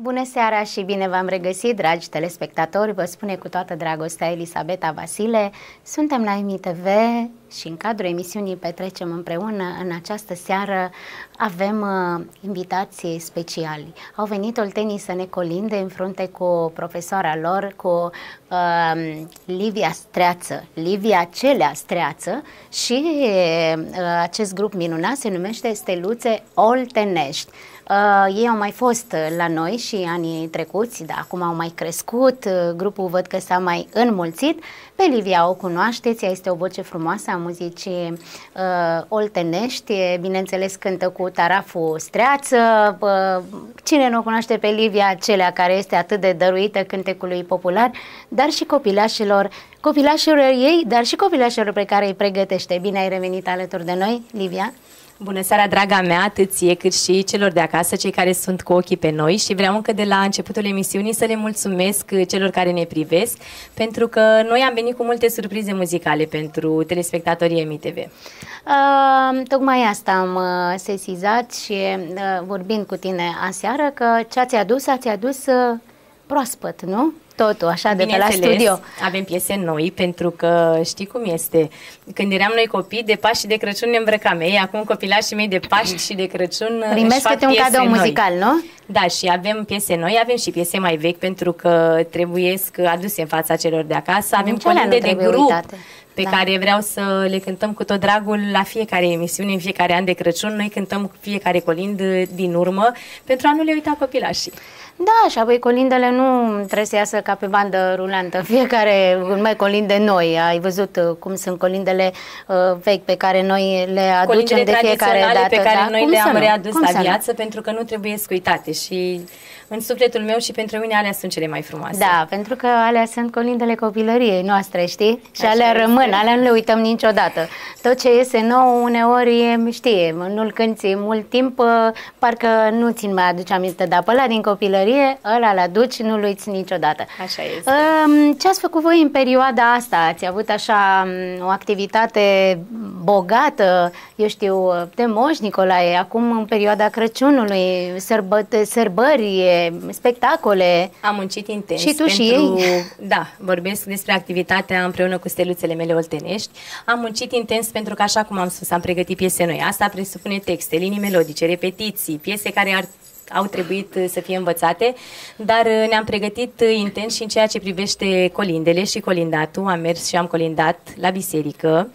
Bună seara și bine v-am regăsit, dragi telespectatori, vă spune cu toată dragostea Elisabeta Vasile. Suntem la MTV și în cadrul emisiunii Petrecem împreună în această seară avem uh, invitații speciali. Au venit oltenii să ne colinde în frunte cu profesoara lor, cu uh, Livia Streață, Livia Celea Streață și uh, acest grup minunat se numește Steluțe Oltenești. Uh, ei au mai fost la noi și anii trecuți, dar acum au mai crescut, uh, grupul văd că s-a mai înmulțit. Pe Livia o cunoașteți, ea este o voce frumoasă a muzicii uh, oltenești, bineînțeles cântă cu taraful streață. Uh, cine nu o cunoaște pe Livia, celea care este atât de dăruită cântecului popular, dar și copilașilor, copilașilor ei, dar și copilașilor pe care îi pregătește. Bine ai revenit alături de noi, Livia! Bună seara, draga mea, atât ție cât și celor de acasă, cei care sunt cu ochii pe noi și vreau încă de la începutul emisiunii să le mulțumesc celor care ne privesc, pentru că noi am venit cu multe surprize muzicale pentru telespectatorii MTV. Uh, tocmai asta am uh, sesizat și uh, vorbind cu tine aseară că ce ați adus, ați adus uh, proaspăt, nu? Totul, așa, de pe la studio. avem piese noi, pentru că știi cum este. Când eram noi copii, de Paști și de Crăciun ne îmbrăcam. Ei, acum copilașii mei de Paști și de Crăciun Primesc câte un cadou noi. muzical, nu? Da, și avem piese noi, avem și piese mai vechi, pentru că trebuie aduse în fața celor de acasă. Avem colinde de grup. Uitate pe da. care vreau să le cântăm cu tot dragul la fiecare emisiune, în fiecare an de Crăciun. Noi cântăm fiecare colind din urmă pentru a nu le uita copilașii. Da, și apoi colindele nu trebuie să iasă ca pe bandă rulantă. Fiecare mai colinde noi. Ai văzut uh, cum sunt colindele uh, vechi pe care noi le aducem colindele de fiecare dată. pe care da? noi cum le-am readus la viață pentru că nu trebuie scuitate și în sufletul meu și pentru mine alea sunt cele mai frumoase. Da, pentru că alea sunt colindele copilăriei noastre, știi? Și Așa alea este. rămân, alea nu le uităm niciodată. Tot ce iese nou, uneori, știe, nu-l cânti mult timp, uh, parcă nu țin mai aduce aminte, dar pe ăla din copilărie, ăla l aduci, nu-l uiți niciodată. Așa este. Um, ce ați făcut voi în perioada asta? Ați avut așa um, o activitate bogată, eu știu, de Moș Nicolae, acum în perioada Crăciunului, sărbă, sărbări, spectacole. Am muncit intens. Și tu pentru, și ei? Da, vorbesc despre activitatea împreună cu steluțele mele oltenești. Am muncit intens pentru că, așa cum am spus, am pregătit piese noi. Asta presupune texte, linii melodice, repetiții, piese care ar au trebuit să fie învățate, dar ne-am pregătit intens și în ceea ce privește colindele și colindatul. Am mers și am colindat la biserică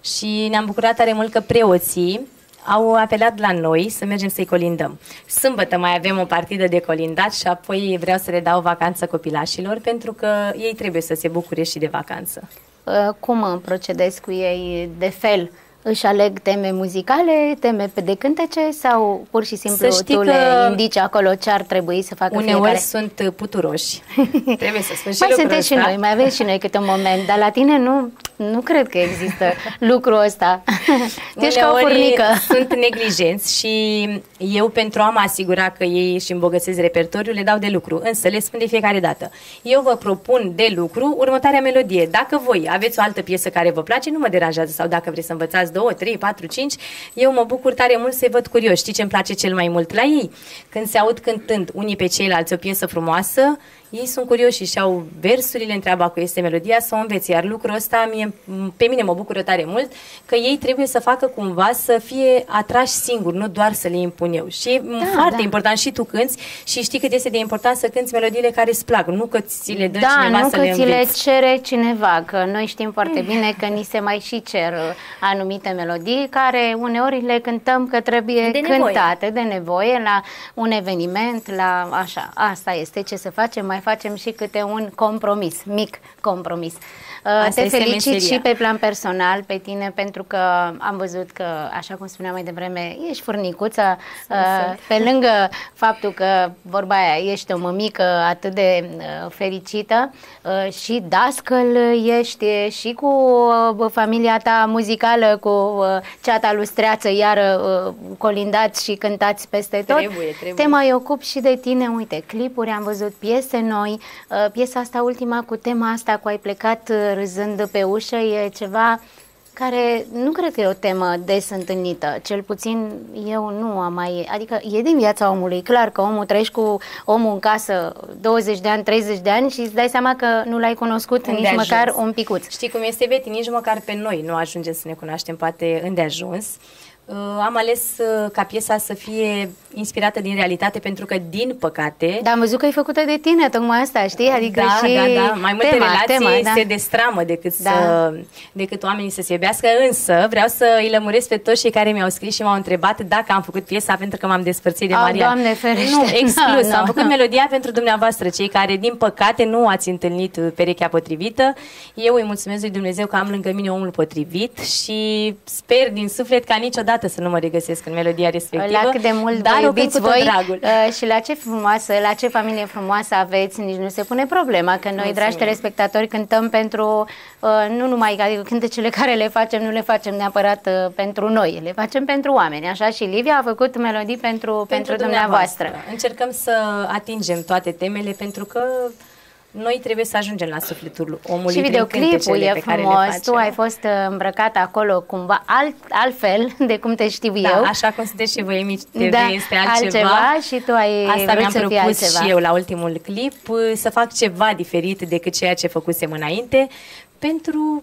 și ne-am bucurat tare mult că preoții au apelat la noi să mergem să-i colindăm. Sâmbătă mai avem o partidă de colindat și apoi vreau să le dau vacanță copilașilor pentru că ei trebuie să se bucure și de vacanță. Uh, cum procedezi cu ei de fel? Își aleg teme muzicale, teme de cântece sau pur și simplu să tu le indici acolo ce ar trebui să facă Uneori fiecare? sunt puturoși. Trebuie să spun și Mai sunteți și noi, mai avem și noi câte un moment, dar la tine nu, nu cred că există lucrul ăsta. Ești ca o furnică. sunt neglijenți și eu pentru a mă asigura că ei își îmbogățesc repertoriul le dau de lucru, însă le spun de fiecare dată. Eu vă propun de lucru următoarea melodie. Dacă voi aveți o altă piesă care vă place, nu mă deranjează sau dacă vreți să învățați 2, 3, 4, 5, eu mă bucur tare mult să-i văd curioși. Știi ce îmi place cel mai mult la ei? Când se aud cântând unii pe ceilalți o piesă frumoasă, ei sunt curioși și au versurile, întreabă cu este melodia să o înveți. Iar lucrul ăsta mie, pe mine mă bucură tare mult că ei trebuie să facă cumva să fie atrași singuri, nu doar să le impun eu. Și e da, foarte da. important și tu cânți și știi cât este de important să cânți melodiile care îți plac, nu că ți le dă da, cineva nu să că le ți le cere cineva, că noi știm foarte mm. bine că ni se mai și cer anumite melodii care uneori le cântăm că trebuie de cântate nevoie. de nevoie la un eveniment, la așa. Asta este ce să facem, mai facem și câte un compromis, mic compromis. Asta Te felicit meseria. și pe plan personal pe tine pentru că am văzut că, așa cum spuneam mai devreme, ești furnicuță. Uh, pe lângă faptul că, vorba aia, ești o mămică atât de uh, fericită uh, și dascăl ești și cu familia ta muzicală, cu ceata lustreață, iar colindați și cântați peste tot. Trebuie, trebuie. Te mai ocup și de tine, uite, clipuri, am văzut piese noi, piesa asta ultima cu tema asta cu ai plecat râzând pe ușă e ceva care nu cred că e o temă des întâlnită, cel puțin eu nu am mai, adică e din viața omului, clar că omul trăiești cu omul în casă 20 de ani, 30 de ani și îți dai seama că nu l-ai cunoscut nici Îndeajuns. măcar un picuț. Știi cum este, Beti? Nici măcar pe noi nu ajungem să ne cunoaștem, poate îndeajuns. Uh, am ales uh, ca piesa să fie inspirată din realitate pentru că, din păcate, Dar am văzut că e făcută de tine, tocmai asta, știi? Adică da, și da, da. Mai multe tema, relații tema, da. se destramă decât, Da. să, decât oamenii să se iubească, însă vreau să îi lămuresc pe toți cei care mi-au scris și m-au întrebat dacă am făcut piesa pentru că m-am despărțit de Au, Maria. Doamne ferește. Nu, exclus. Nu, am făcut nu. melodia pentru dumneavoastră, cei care, din păcate, nu ați întâlnit perechea potrivită. Eu îi mulțumesc lui Dumnezeu că am lângă mine omul potrivit și sper din suflet ca niciodată să nu mă regăsesc în melodia respectivă. La cât de mult dar vă o cânt iubiți cu tot voi dragul. uh, și la ce frumoasă, la ce familie frumoasă aveți, nici nu se pune problema, că noi, Mulțumim. dragi telespectatori, cântăm pentru, uh, nu numai, adică cântecele care le facem, nu le facem neapărat uh, pentru noi, le facem pentru oameni, așa și Livia a făcut melodii pentru, pentru, dumneavoastră. Încercăm să atingem toate temele pentru că noi trebuie să ajungem la sufletul omului Și prin videoclipul cântecele e pe care le frumos, facem. tu ai fost uh, îmbrăcat acolo cumva alt, altfel de cum te știu da, eu. așa cum sunteți și voi, Emici TV, Da, este altceva. altceva și tu ai Asta vrut mi-am să fie propus altceva. și eu la ultimul clip, uh, să fac ceva diferit decât ceea ce făcusem înainte, pentru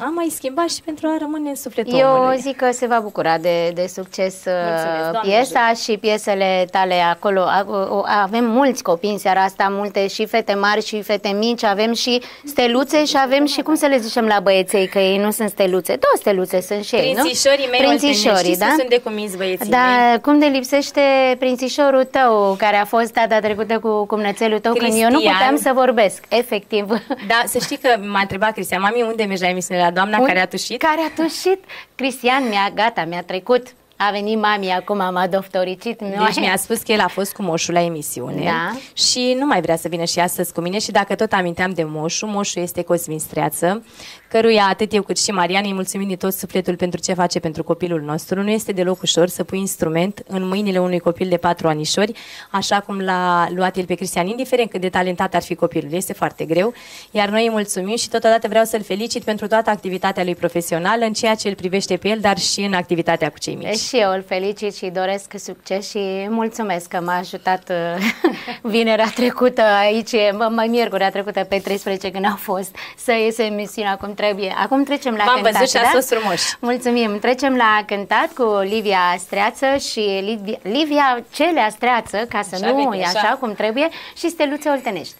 a mai schimba și pentru a rămâne în sufletul Eu omului. zic că se va bucura de, de succes uh, Mulțumesc, Doamne piesa și piesele tale acolo. A- o- Avem mulți copii în seara asta, multe și fete mari și fete mici, avem și steluțe și avem și, cum să le zicem la băieței, că ei nu sunt steluțe, două steluțe sunt și ei, nu? Prințișorii mei Prințișorii, da? da? sunt de cuminți băieții mei. Da, cum de lipsește prințișorul tău, care a fost data trecută cu cumnățelul tău, când eu nu Cristian. puteam să vorbesc, efectiv. Da, să știi că m-a întrebat Cristian, mami, unde mergi la emisiune la doamna Un- care a tușit? Care a tușit. Cristian mi-a, gata, mi-a trecut. A venit mami, acum m-a doftoricit. Deci mi-a spus că el a fost cu moșul la emisiune Da. și nu mai vrea să vină și astăzi cu mine și dacă tot aminteam de moșu, moșul este Cosmin Streață, căruia atât eu cât și Marian îi mulțumim din tot sufletul pentru ce face pentru copilul nostru. Nu este deloc ușor să pui instrument în mâinile unui copil de patru anișori, așa cum l-a luat el pe Cristian, indiferent cât de talentat ar fi copilul. Este foarte greu, iar noi îi mulțumim și totodată vreau să-l felicit pentru toată activitatea lui profesională în ceea ce îl privește pe el, dar și în activitatea cu cei mici. Și eu îl felicit și doresc succes și mulțumesc că m-a ajutat uh, vinerea trecută aici, mă, mai miercurea trecută pe 13 când a fost să iese emisiunea cum trebuie. Acum trecem la V-am cântat, văzut și da? ați fost frumoși. Mulțumim. Trecem la cântat cu Livia Streață și Livia, Livia Celea Streață, ca să Așa, nu bine, e așa. așa cum trebuie, și Steluțe Oltenești.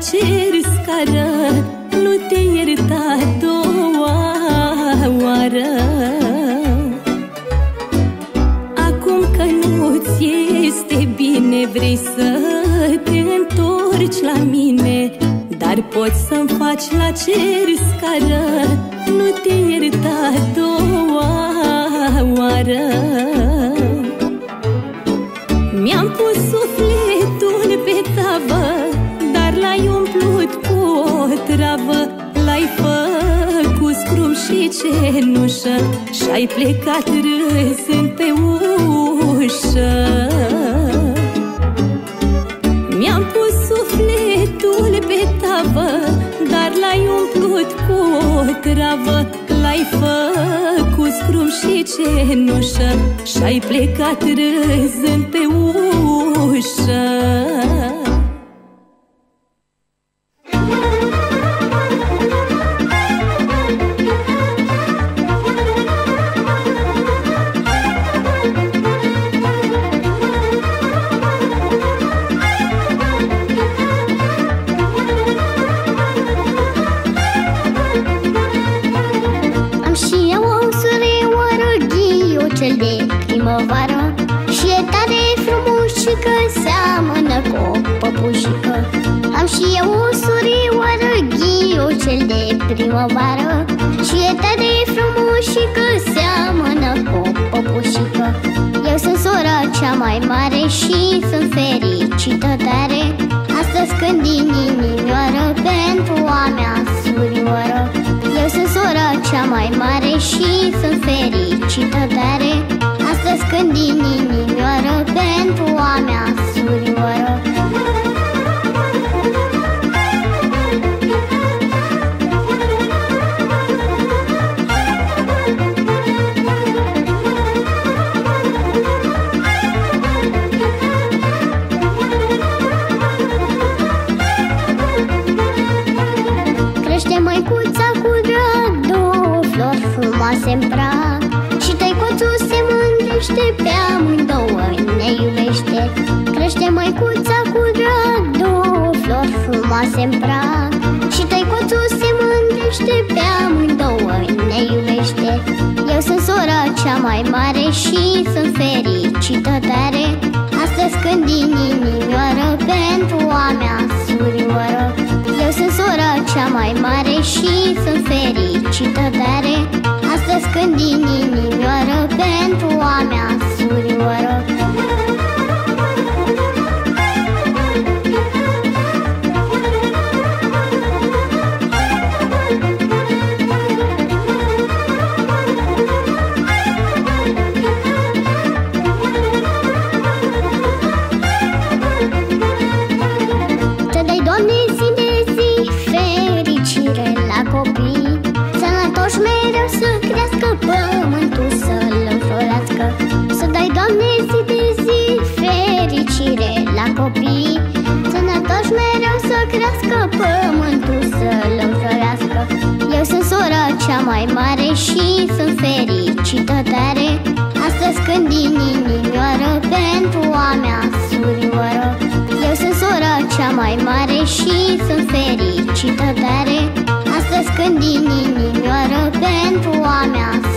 情 de primăvară Și e tare frumos și că seamănă cu o păpușă păpușică. Am și eu o surioară Ghiu cel de primăvară. Și e tare frumușică Seamănă cu o păpușică. Eu sunt sora cea mai mare Și sunt fericită tare. Astăzi când din inimioară Pentru a mea surioară. Eu sunt sora cea mai mare Și sunt fericită tare Astăzi când din inimioară Pentru a mea surioară frumoase în prag. Și tăicuțul se mândrește Pe amândouă ne iubește. Eu sunt sora cea mai mare Și sunt fericită tare. Astăzi când din inimioară Pentru a mea surioară eu sunt sora cea mai mare și sunt fericită tare. Astăzi când din inimioară pentru mai mare și sunt fericită tare. Astăzi când din inimioară pentru a mea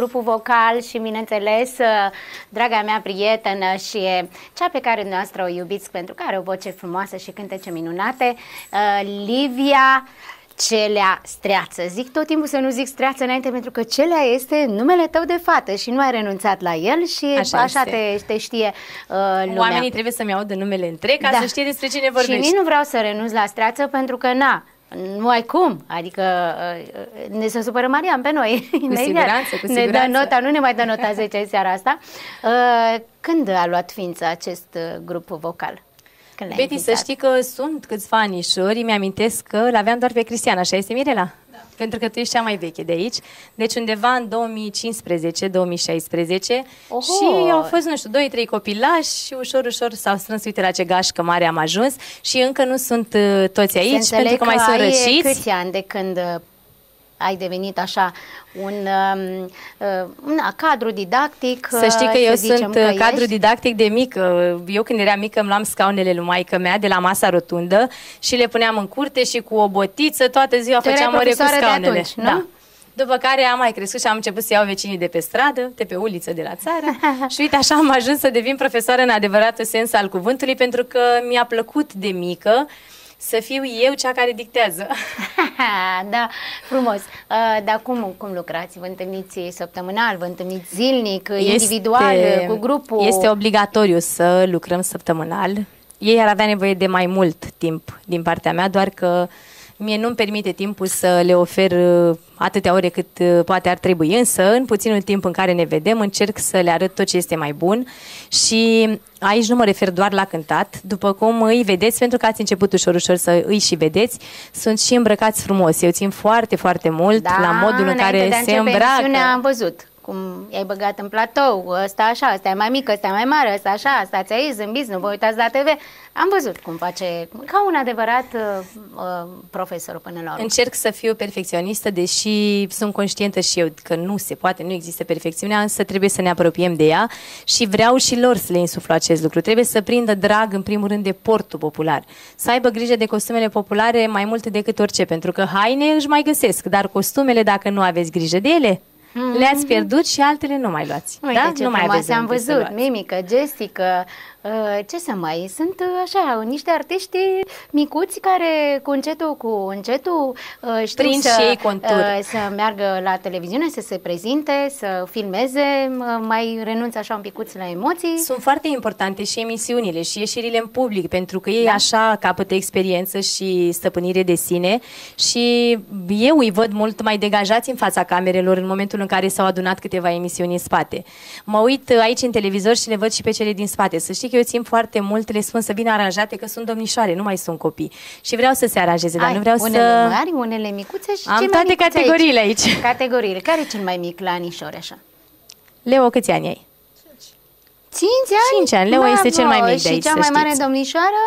grupul vocal și, bineînțeles, draga mea prietenă și cea pe care noastră o iubiți pentru că are o voce frumoasă și cântece minunate, uh, Livia Celea Streață. Zic tot timpul să nu zic Streață înainte pentru că Celea este numele tău de fată și nu ai renunțat la el și Așa așa, este. te, te știe uh, lumea. Oamenii trebuie să-mi audă numele întreg ca Da. să știe despre cine Și vorbești. nici nu vreau să renunț la streață pentru că, na, nu ai cum, adică uh, ne se supără Marian pe noi. imediat. siguranță, cu Ne dă siguranță. nota, nu ne mai dă nota 10 în seara asta. Uh, Când a luat ființă acest uh, grup vocal? Când l-ai Betty, să înființat? știi că sunt câțiva anișori, mi-amintesc că l-aveam doar pe Cristian, așa este Mirela? Da. Pentru că tu ești cea mai veche de aici. Deci undeva în 2015-2016 Oho! și au fost, nu știu, doi, trei copilași și ușor, ușor s-au strâns, uite la ce gașcă mare am ajuns și încă nu sunt uh, toți Se aici înțeleg pentru că mai sunt ai răciți. câți ani de când uh, ai devenit așa un, um, uh, un cadru didactic? Să știi că uh, eu zicem sunt că uh, cadru ești? didactic de mică. Eu când eram mică îmi luam scaunele lui maică mea de la masa rotundă și le puneam în curte și cu o botiță toată ziua Tu erai făceam ore cu profesoară de scaunele. atunci, nu? Da. După care am mai crescut și am început să iau vecinii de pe stradă, de pe uliță de la țară și uite așa am ajuns să devin profesoară în adevăratul sens al cuvântului pentru că mi-a plăcut de mică să fiu eu cea care dictează. da, frumos. Uh, dar cum, cum lucrați? Vă întâlniți săptămânal, vă întâlniți zilnic, individual, cu grupul? Este obligatoriu să lucrăm săptămânal. Ei ar avea nevoie de mai mult timp din partea mea, doar că mie nu-mi permite timpul să le ofer uh, atâtea ore cât uh, poate ar trebui, însă în puținul timp în care ne vedem încerc să le arăt tot ce este mai bun și aici nu mă refer doar la cântat, după cum îi vedeți, pentru că ați început ușor ușor să îi și vedeți, sunt și îmbrăcați frumos. Eu țin foarte, foarte mult da, la modul în înainte care de a se începe îmbracă. emisiunea am văzut cum i-ai băgat în platou, ăsta așa, ăsta e mai mic, ăsta e mai mare, ăsta așa, stați aici, zâmbiți, nu vă uitați la TV. Am văzut cum face, ca un adevărat uh, uh, profesor până la urmă. Încerc să fiu perfecționistă, deși sunt conștientă și eu că nu se poate, nu există perfecțiunea, însă trebuie să ne apropiem de ea și vreau și lor să le insuflu acest lucru. Trebuie să prindă drag, în primul rând, de portul popular. Să aibă grijă de costumele populare mai mult decât orice, pentru că haine își mai găsesc, dar costumele, dacă nu aveți grijă de ele, le-ați pierdut și altele nu mai luați. Mhm. Uite da? ce nu mai frumoase aveți am de unde să văzut, luați. mimică, gestică, uh, ce să mai, sunt uh, așa, niște artiști micuți care cu încetul cu încetul uh, știu Prind să, și ei contur. uh, să meargă la televiziune, să se prezinte, să filmeze, uh, mai renunță așa un picuț la emoții. Sunt foarte importante și emisiunile și ieșirile în public, pentru că ei da. așa capătă experiență și stăpânire de sine și eu îi văd mult mai degajați în fața camerelor în momentul în care s-au adunat câteva emisiuni în spate. Mă uit aici în televizor și le văd și pe cele din spate. Să știi că eu țin foarte mult, le spun să vină aranjate, că sunt domnișoare, nu mai sunt copii. Și vreau să se aranjeze, dar Ai nu vreau unele să... mari, unele micuțe și Am cei mai toate micuți categoriile aici. Categoriile. Care e cel mai mic la anișori așa? Leo, câți ani ai? 5 ani? Cinci ani. Leo este cel mai mic de și aici, cea să mai mare știți. domnișoară?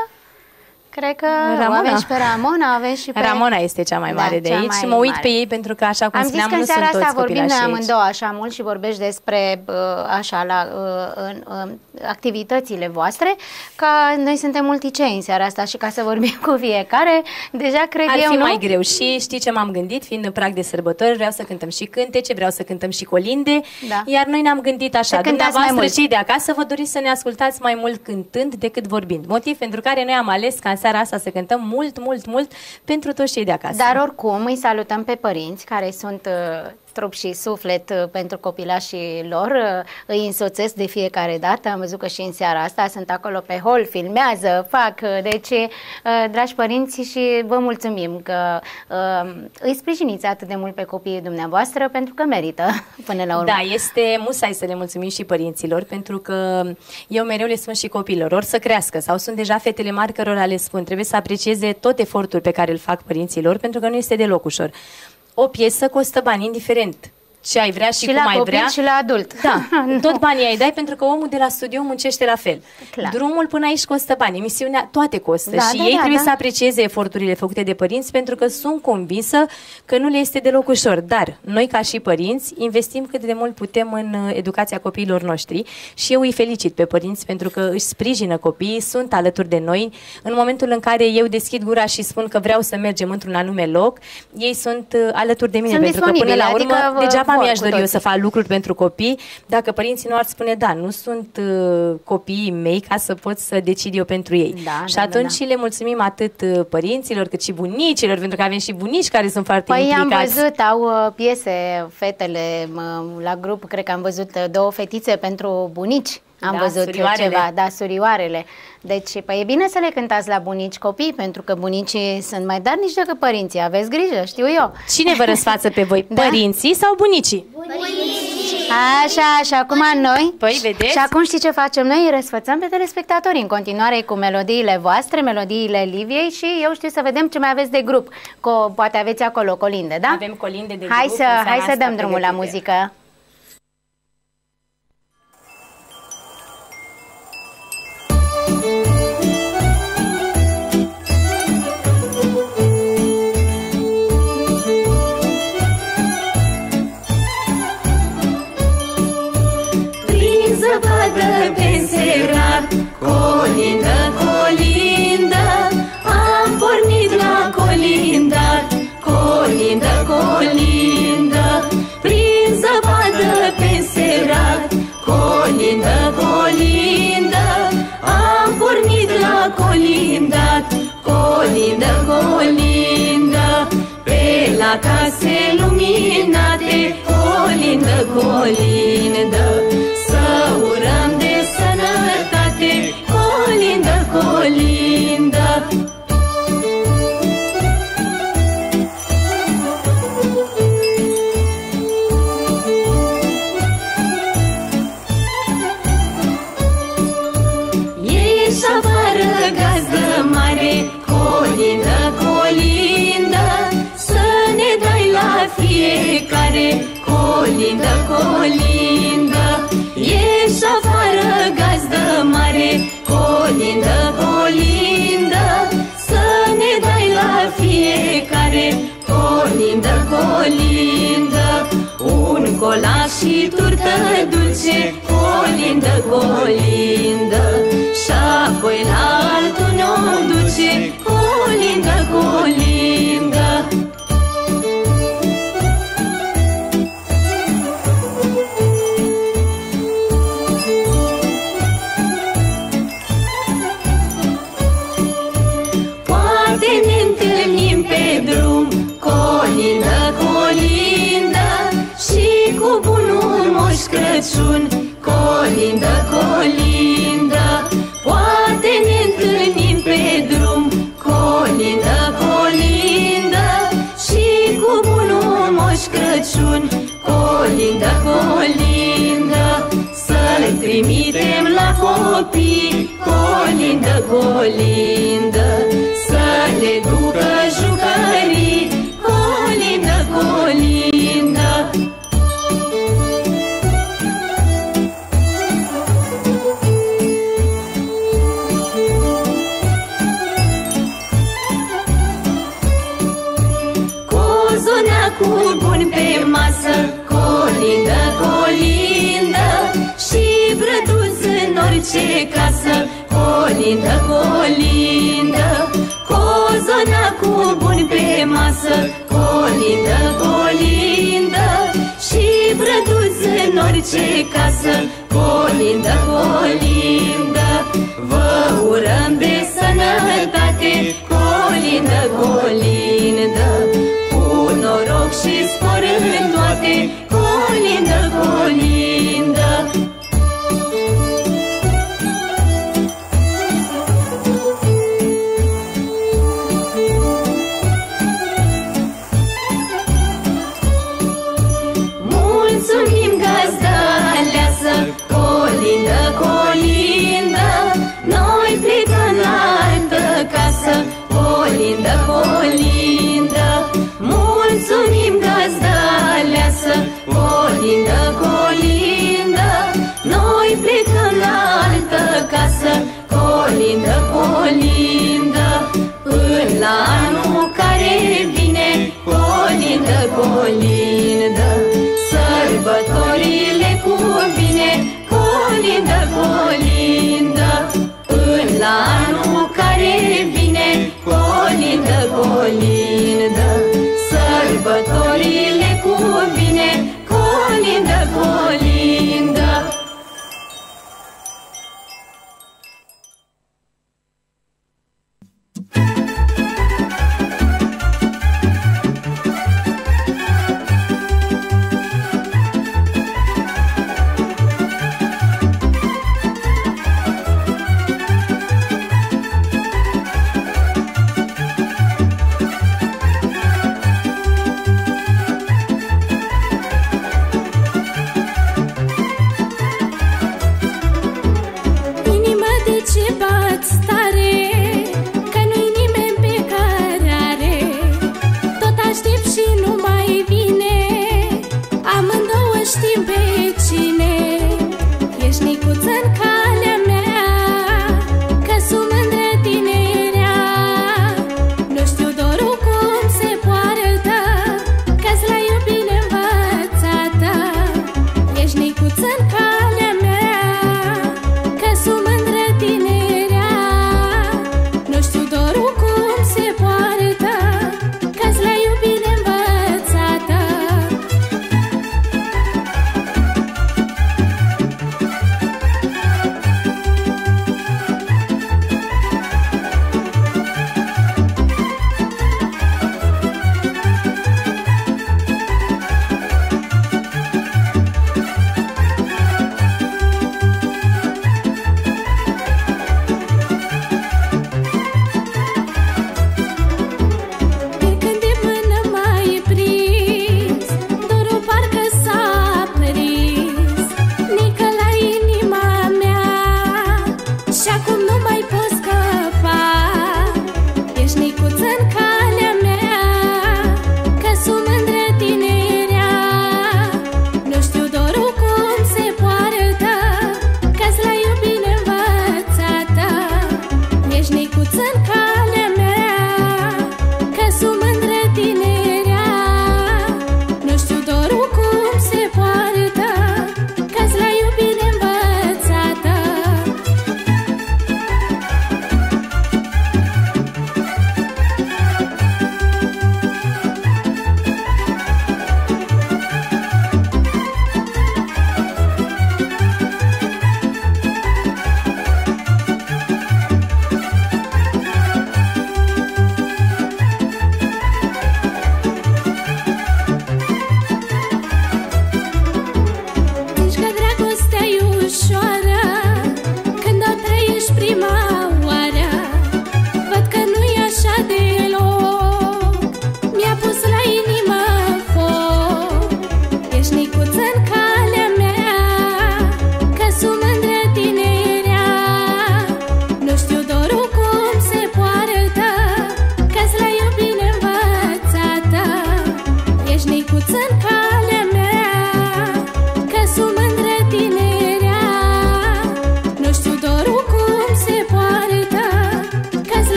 Cred că Ramona. avem și pe Ramona, avem și pe... Ramona este cea mai Da, mare de cea aici mai și mă uit mare. pe ei pentru că, așa cum Am zis spuneam, că în nu seara sunt asta toți vorbim noi copilași aici. amândouă așa mult și vorbești despre uh, așa la uh, în, în activitățile voastre, că noi suntem multicei în seara asta și ca să vorbim cu fiecare, deja cred Ar eu, fi nu? mai greu și știi ce m-am gândit, fiind în prag de sărbători, vreau să cântăm și cântece, vreau să cântăm și colinde, Da. iar noi ne-am gândit așa, Să cântați mai dumneavoastră mult. cei de acasă vă doriți să ne ascultați mai mult cântând decât vorbind. Motiv pentru care noi am ales ca în seara asta să cântăm mult, mult, mult pentru toți cei de acasă. Dar oricum îi salutăm pe părinți care sunt uh, trup și suflet uh, pentru copilașii lor, uh, îi însoțesc de fiecare dată, am văzut că și în seara asta sunt acolo pe hol, filmează, fac, uh, deci, uh, dragi părinți și vă mulțumim că uh, îi sprijiniți atât de mult pe copiii dumneavoastră pentru că merită până la urmă. Da, este musai să le mulțumim și părinților, pentru că eu mereu le spun și copiilor, ori să crească, sau sunt deja fetele mari cărora le spun, trebuie să aprecieze tot efortul pe care îl fac părinților, pentru că nu este deloc ușor. O piesă costă bani, indiferent ce ai vrea și, și cum la ai copil vrea. și la adult. Da, tot banii ai dai pentru că omul de la studio muncește la fel. Clar. Drumul până aici costă bani, emisiunea toate costă Da, și da, ei da, trebuie da. să aprecieze eforturile făcute de părinți pentru că sunt convinsă că nu le este deloc ușor. Dar noi ca și părinți investim cât de mult putem în uh, educația copiilor noștri și eu îi felicit pe părinți pentru că își sprijină copiii, sunt alături de noi. În momentul în care eu deschid gura și spun că vreau să mergem într-un anume loc, ei sunt uh, alături de mine Sunt pentru că până la disponibili, urmă adică vă degeaba vor mi-aș cu dori eu toții. să fac lucruri pentru copii, dacă părinții nu ar spune, da, nu sunt uh, copiii mei ca să pot să decid eu pentru ei. Da, și da, atunci da, da. le mulțumim atât uh, părinților cât și bunicilor, pentru că avem și bunici care sunt foarte Păi am implicați. văzut, au uh, piese, fetele, mă, la grup, cred că am văzut uh, două fetițe pentru bunici. Am Da, văzut uh, surioarele. ceva, da, surioarele. Deci, păi e bine să le cântați la bunici copii, pentru că bunicii sunt mai darnici decât părinții. Aveți grijă, știu eu. Cine vă răsfață pe voi, Da. părinții sau bunicii? Așa, și acum noi. Păi, vedeți? Și acum știi ce facem noi? Îi răsfățăm pe telespectatori în continuare cu melodiile voastre, melodiile Liviei și eu știu să vedem ce mai aveți de grup. Co- poate aveți acolo colinde, da? Avem colinde de Hai grup să, în seara hai să asta dăm drumul la pregătite. muzică. Case luminate Colindă, colindă Un colac și turtă dulce Colindă, colindă. Și apoi la altul ne-o duce Colindă, colindă colindă Să le ducă jucării Colindă, colindă Cozona cu bun pe masă Colindă, colindă Și vrăduți în orice casă colindă, colindă Cozona cu bun pe masă. Colindă, colindă Și brăduț în orice casă. Colindă, colindă